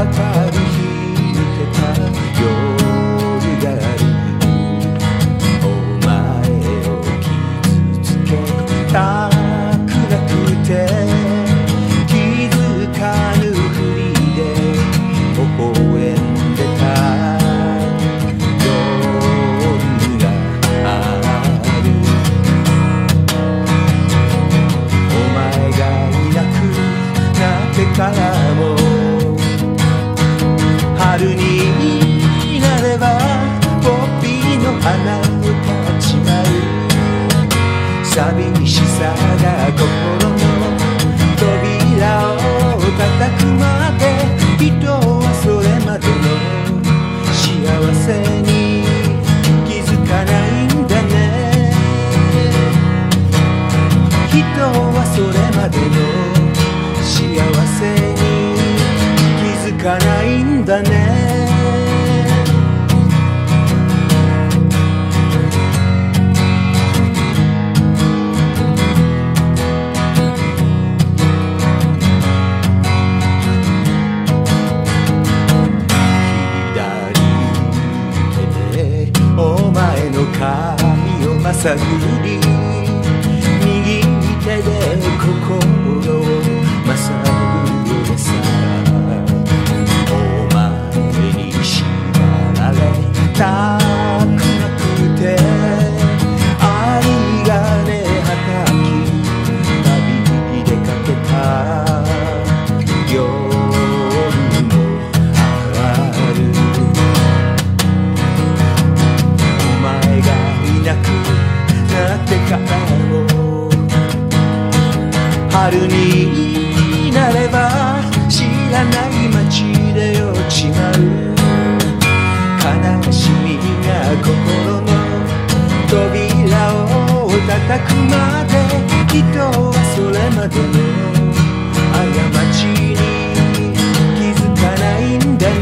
Takataka 顔はそれまでの幸せに気づかないんだね。お前の髪をまさぐり ülkede kokulu masal になれば知らない街で落ちまう悲しみが心の扉を叩くまで人はそれまでの過ちに気づかないんだね。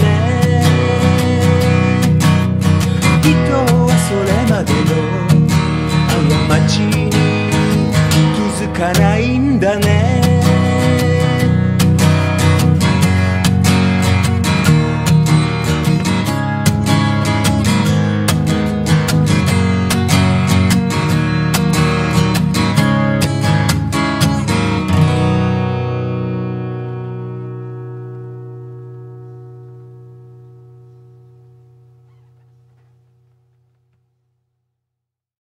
人はそれまでの過ちに気づかないんだね。